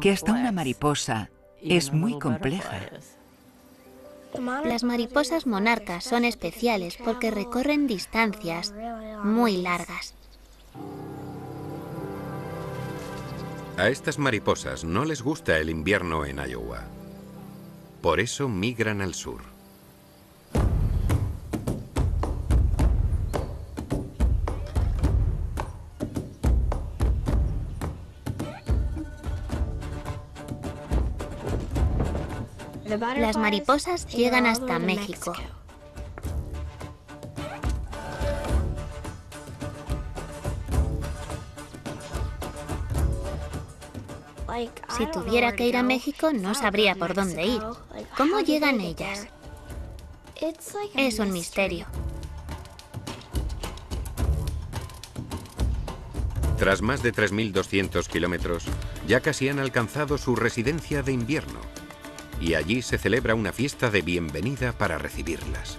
que hasta una mariposa es muy compleja. Las mariposas monarcas son especiales porque recorren distancias muy largas. A estas mariposas no les gusta el invierno en Iowa. Por eso migran al sur. Las mariposas llegan hasta México. Si tuviera que ir a México, no sabría por dónde ir. ¿Cómo llegan ellas? Es un misterio. Tras más de 3.200 kilómetros, ya casi han alcanzado su residencia de invierno. Y allí se celebra una fiesta de bienvenida para recibirlas.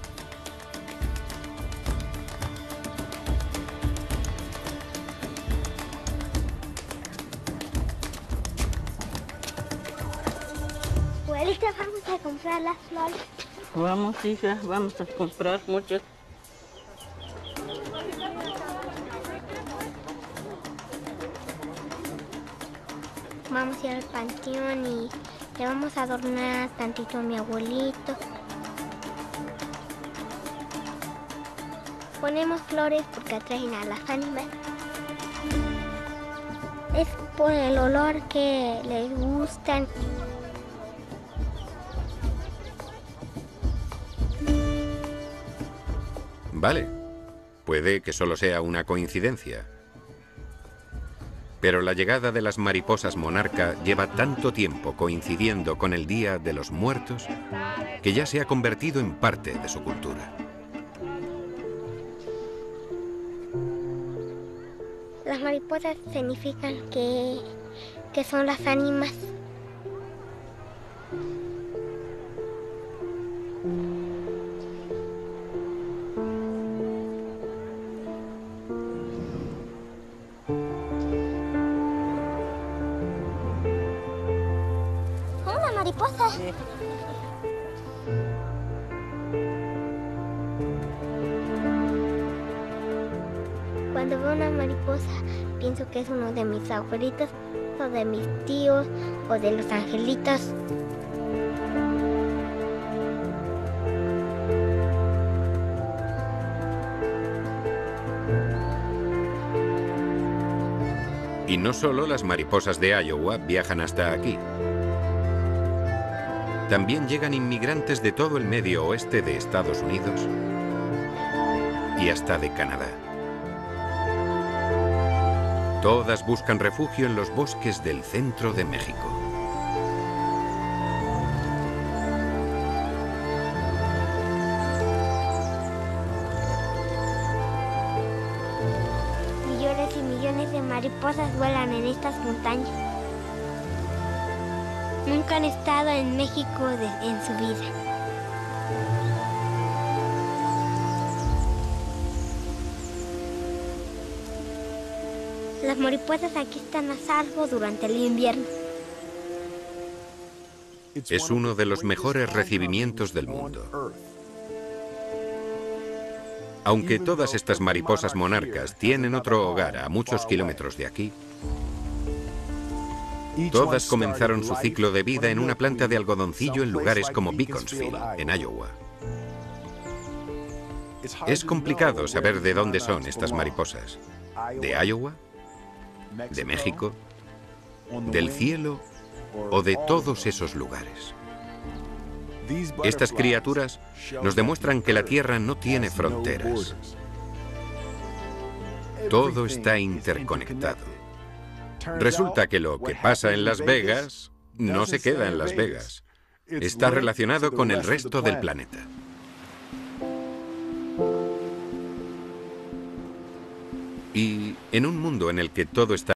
Abuelita, vamos a comprar las flores. Vamos, hija, vamos a comprar muchas. Vamos a ir al panteón y le vamos a adornar tantito a mi abuelito. Ponemos flores porque atraen a las ánimas. Es por el olor que les gustan. Vale, puede que solo sea una coincidencia. Pero la llegada de las mariposas monarca lleva tanto tiempo coincidiendo con el Día de los Muertos que ya se ha convertido en parte de su cultura. Las mariposas significan que, que son las ánimas. Hola, mariposa. Cuando veo una mariposa, pienso que es uno de mis abuelitos, o de mis tíos, o de los angelitos. Y no solo las mariposas de Iowa viajan hasta aquí. También llegan inmigrantes de todo el medio oeste de Estados Unidos y hasta de Canadá. Todas buscan refugio en los bosques del centro de México. Millones y millones de mariposas vuelan en estas montañas. Nunca han estado en México en su vida. Las mariposas aquí están a salvo durante el invierno. Es uno de los mejores recibimientos del mundo. Aunque todas estas mariposas monarcas tienen otro hogar a muchos kilómetros de aquí, todas comenzaron su ciclo de vida en una planta de algodoncillo en lugares como Beaconsfield, en Iowa. Es complicado saber de dónde son estas mariposas. ¿De Iowa? ¿De México? ¿Del cielo? ¿O de todos esos lugares? Estas criaturas nos demuestran que la Tierra no tiene fronteras. Todo está interconectado. Resulta que lo que pasa en Las Vegas no se queda en Las Vegas. Está relacionado con el resto del planeta. Y en un mundo en el que todo está